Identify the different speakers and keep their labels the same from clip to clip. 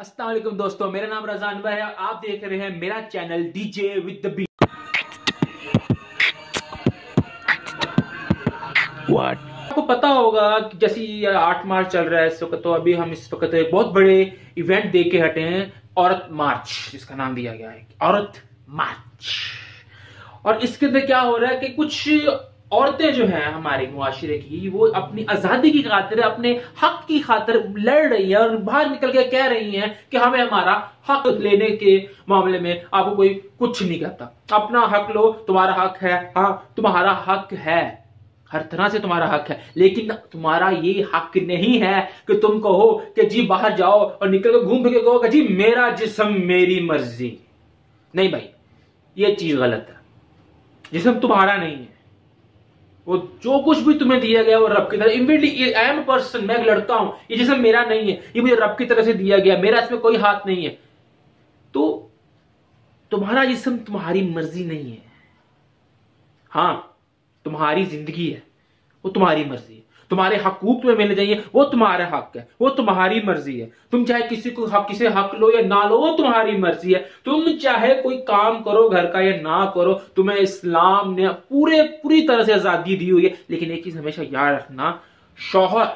Speaker 1: अस्सलाम दोस्तों मेरा नाम रजान भाई है। आप देख रहे हैं मेरा channel DJ with the B आपको पता होगा कि जैसे ये आठ मार्च चल रहा है इस वक्त तो अभी हम इस वक्त एक बहुत बड़े इवेंट दे के हटे हैं औरत मार्च जिसका नाम दिया गया है औरत मार्च। और इसके अंदर क्या हो रहा है कि कुछ औरतें जो हैं हमारे मुआशरे की, वो अपनी आज़ादी की खातिर, अपने हक की खातिर लड़ रही है और बाहर निकल के कह रही हैं कि हमें हमारा हक लेने के मामले में आपको कोई कुछ नहीं कहता। अपना हक लो, तुम्हारा हक है। हाँ तुम्हारा हक है। हर तरह से तुम्हारा हक है। लेकिन तुम्हारा ये हक नहीं है कि तुम कहो कि जी बाहर जाओ और निकल के घूम के कहो कि जी मेरा जिसम मेरी मर्ज़ी। नहीं भाई, ये चीज़ गलत है। जिसम तुम्हारा नहीं है। वो जो कुछ भी तुम्हें दिया गया वो रब की तरफ़ इमीडिएटली आई एम पर्सन मैं लड़का हूँ। ये जिसम मेरा नहीं है, ये मुझे रब की तरफ़ से दिया गया मेरा इसमें कोई हाथ नहीं है। तो तुम्हारा जिसम तुम्हारी मर्ज़ी नहीं है। हाँ, तुम्हारी ज़िंदगी है। वो तुम्हारी मर्ज़ी है। तुम्हारे हकूक तुम्हें मिलने चाहिए, वो तुम्हारा हक है, वो तुम्हारी मर्ज़ी है। तुम चाहे किसी को हक, किसे हक लो या ना लो, वो तुम्हारी मर्ज़ी है। तुम चाहे कोई काम करो घर का या ना करो, तुम्हें इस्लाम ने पूरे, पूरी तरह से आज़ादी दी हुई है। लेकिन एक चीज़ हमेशा याद रखना, शोहर,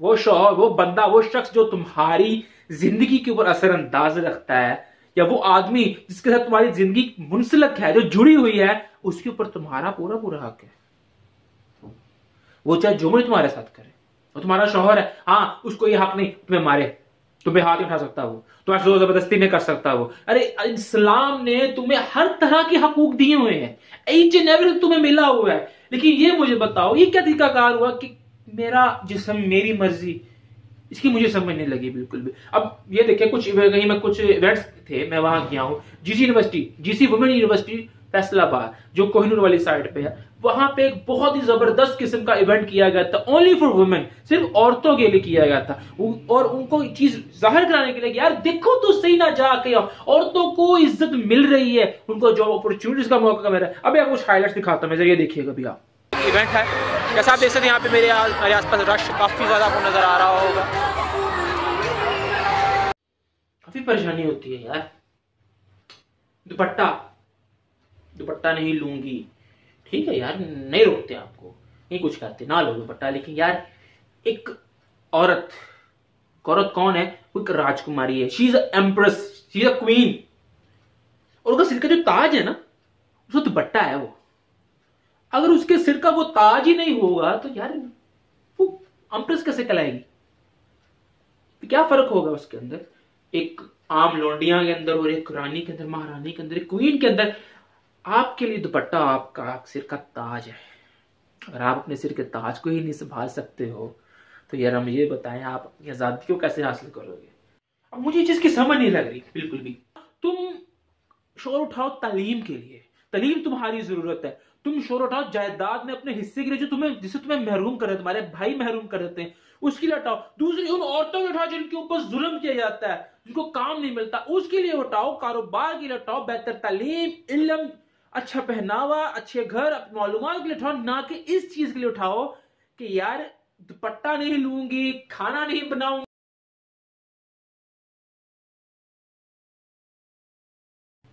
Speaker 1: वो शौहर, वो बंदा, वो शख्स जो तुम्हारी ज़िंदगी के ऊपर असरअंदाज रखता है, या वो आदमी जिसके साथ तुम्हारी ज़िंदगी मुंसलक है, जो जुड़ी हुई है, उसके ऊपर तुम्हारा पूरा पूरा हक है। वो चाहे जो तुम्हारे साथ करे। वो तुम्हारा शोहर है हाँ उसको ये हक नहीं, तुम्हें मारे। तुम्हें हाथ उठा सकता वो, तुम्हारे ज़ोर ज़बरदस्ती नहीं कर सकता वो। अरे, इस्लाम ने तुम्हें हर तरह के हकूक दिए हुए हैं। एच एंड एवरी तुम्हें मिला हुआ है। लेकिन ये मुझे बताओ, ये क्या तरीकाकार हुआ कि मेरा जिसम मेरी मर्ज़ी, इसकी मुझे समझ नहीं लगी बिल्कुल भी। अब ये देखिए कुछ, कहीं में कुछ इवेंट्स थे, मैं वहाँ गया हूँ GC university GC women university Faisalabad जो कोहिनूर वाली साइड पे है वहाँ पे एक बहुत ही ज़बरदस्त किस्म का इवेंट किया गया था ओनली फॉर वुमेन सिर्फ़ औरतों के लिए किया गया था। और उनको चीज़ ज़ाहिर कराने के लिए यार देखो तो सही ना जाके औरतों को इज़्ज़त मिल रही है उनको जॉब अपॉर्चुनिटीज़ का मौका मिल रहा है। अभी आपको कुछ हाईलाइट दिखाता हूँ ये देखिएगा अभी आप। इवेंट है। जैसा आप देख सकते हैं यहाँ पे मेरे मेरे आसपास रश काफ़ी ज़्यादा आपको नज़र आ रहा होगा। काफ़ी परेशानी होती है यार। दुपट्टा। दुपट्टा नहीं लूँगी। ठीक है यार, नहीं रोकते आपको। नहीं कुछ कहते, ना लो दुपट्टा। लेकिन यार, एक औरत औरत कौन है? वो एक राजकुमारी है। She is empress she is a queen और उसका सिर का जो ताज है ना, उसका दुपट्टा है वो। अगर उसके सिर का वो ताज ही नहीं होगा तो यार, वो एम्प्रेस कैसे कहलाएगी? तो क्या फ़र्क होगा उसके अंदर? एक आम लोंडिया के अंदर और एक रानी के अंदर, महारानी के अंदर, एक क्वीन के अंदर। आपके लिए दुपट्टा आपका सिर का ताज है। अगर आप अपने सिर के ताज को ही नहीं संभाल सकते हो तो यार हम ये बताएँ आप अपनी आज़ादी को कैसे हासिल करोगे? अब मुझे चीज़ की समझ नहीं लग रही। बिल्कुल भी। तुम शोर उठाओ तालीम के लिए। तालीम तुम्हारी ज़रूरत है। तुम शोर उठाओ जायदाद में अपने हिस्से के लिए जो तुम्हें जिसे तुम्हें महरूम कर रहे तुम्हारे भाई महरूम कर देते हैं उसके लिए हटाओ। दूसरी उन औरतों को उठाओ जिनके ऊपर जुल्म किया जाता है जिनको काम नहीं मिलता उसके लिए उठाओ कारोबार के लिए उठाओ बेहतर तालीम इलम अच्छा पहनावा, अच्छे घर मालूम के लिए उठाओ, ना कि इस चीज़ के लिए उठाओ कि यार दुपट्टा नहीं लूँगी, खाना नहीं बनाऊँगी।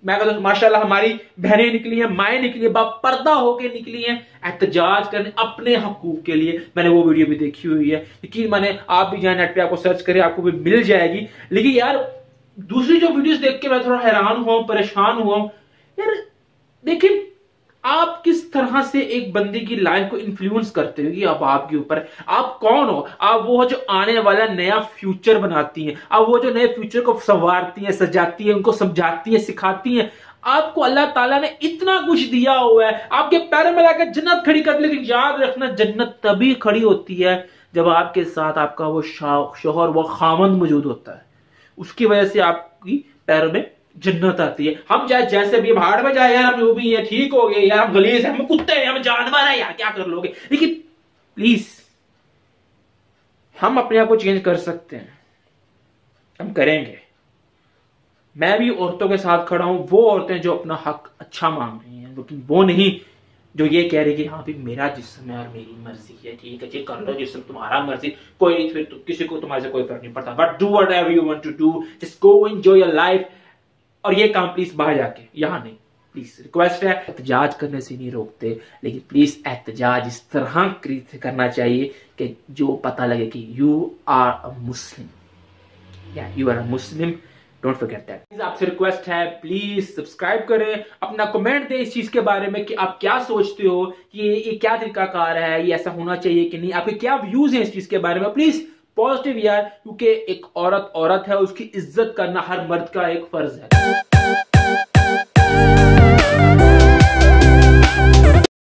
Speaker 1: मैं कहता हूँ माशाल्लाह हमारी बहनें निकली हैं, माए निकली हैं बाप पर्दा होके निकली हैं, एहतजाज करने अपने हकूक के लिए। मैंने वो वीडियो भी देखी हुई है। लेकिन मैंने आप भी जाए नेट पे, आपको सर्च करें, आपको भी मिल जाएगी। लेकिन यार, दूसरी जो वीडियोस देख के मैं थोड़ा हैरान हुआ परेशान हुआ यार देखिए, आप किस तरह से एक बंदे की लाइफ को इन्फ्लुएंस करते हो कि अब आपके ऊपर आप कौन हो? आप वो जो आने वाला नया फ्यूचर बनाती हैं। आप वो जो नए फ्यूचर को संवारती हैं, सजाती हैं, उनको समझाती हैं, सिखाती हैं। आपको अल्लाह ताला ने इतना कुछ दिया हुआ है। आपके पैरों में लाकर जन्नत खड़ी कर लेकिन याद रखना, जन्नत तभी खड़ी होती है जब आपके साथ आपका वो शोहर, वो खामंद मौजूद होता है। उसकी वजह से आपकी पैरों में जन्नत आती है। हम चाहे जैसे भी भाड़ में जाए, यार, हम जो भी है, ठीक हो गए, यार, हम गलीज हम कुत्ते हैं, हम जानवर है, यार, क्या कर लोगे? लेकिन प्लीज़ हम अपने आप को चेंज कर सकते हैं। हम करेंगे। मैं भी औरतों के साथ खड़ा हूँ, वो औरतें जो अपना हक अच्छा मांग रही हैं, लेकिन वो नहीं, जो ये कह रही कि हाँ भी मेरा जिसम है और मेरी मर्ज़ी है, ठीक है जी कर लो, जिसम तुम्हारा मर्ज़ी, कोई फिर किसी को तुम्हारे से कोई फ़र्क नहीं पड़ता but do whatever you want to do just go enjoy your life और ये काम प्लीज़ बाहर जाके यहाँ नहीं। प्लीज़ रिक्वेस्ट है एहतजाज करने से नहीं रोकते लेकिन प्लीज़ एहतजाज इस तरह करना चाहिए कि जो पता लगे कि यू आर अ मुस्लिम या you are a Muslim don't forget that please आपसे रिक्वेस्ट है प्लीज़ सब्सक्राइब करें अपना कमेंट दें इस चीज़ के बारे में कि आप क्या सोचते हो कि ये, ये क्या तरीकाकार है ये ऐसा होना चाहिए कि नहीं आपके क्या व्यूज़ हैं इस चीज़ के बारे में प्लीज़ पॉजिटिव यह है क्योंकि एक औरत औरत है, उसकी इज़्ज़त करना हर मर्द का एक फ़र्ज़ है।